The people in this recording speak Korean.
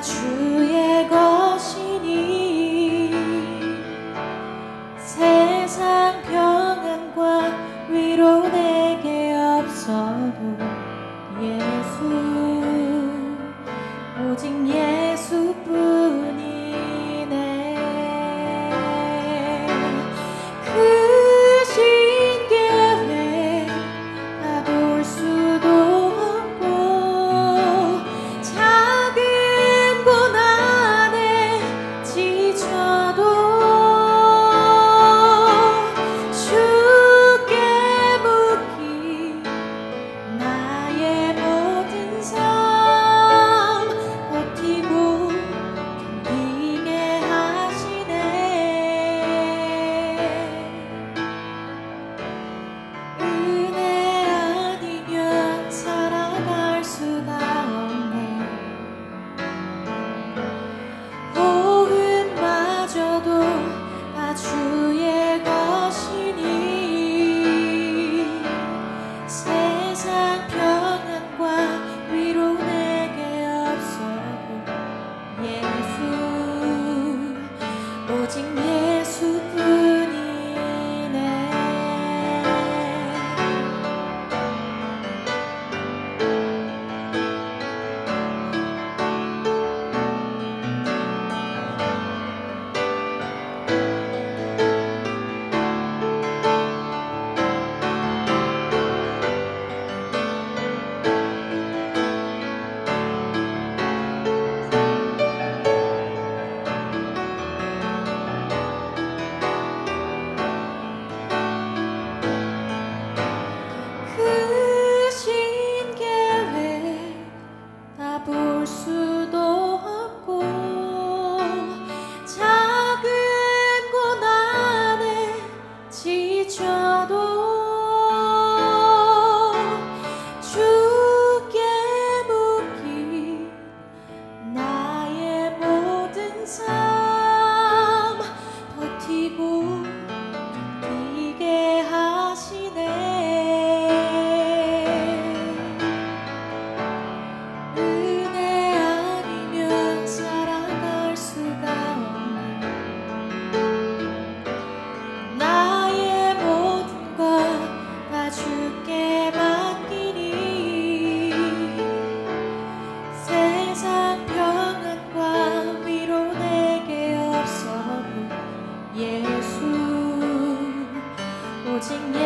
주의 것이니 세상 평안과 위로 내게 없어도 예수 watching you.